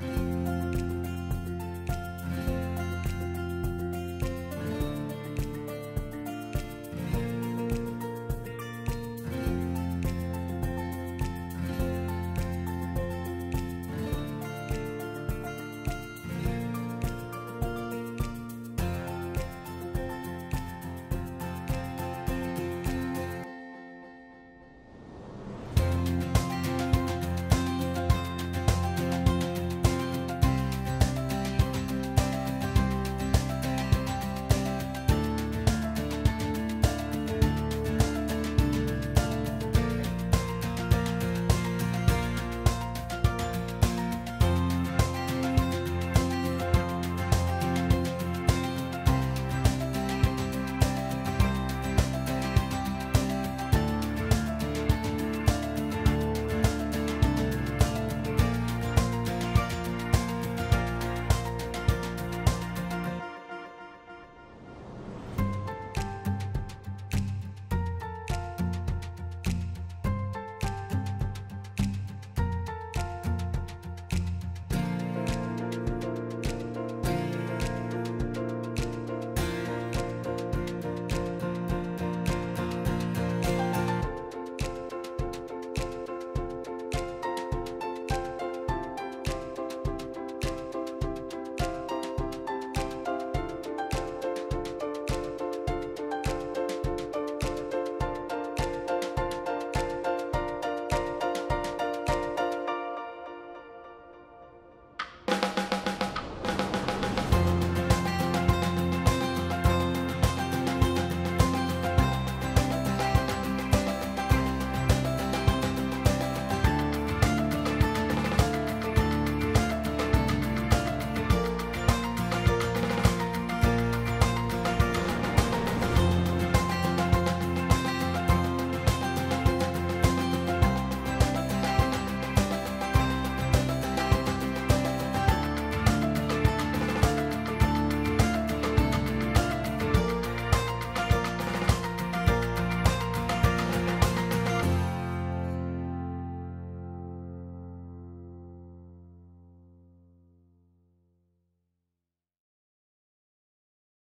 Música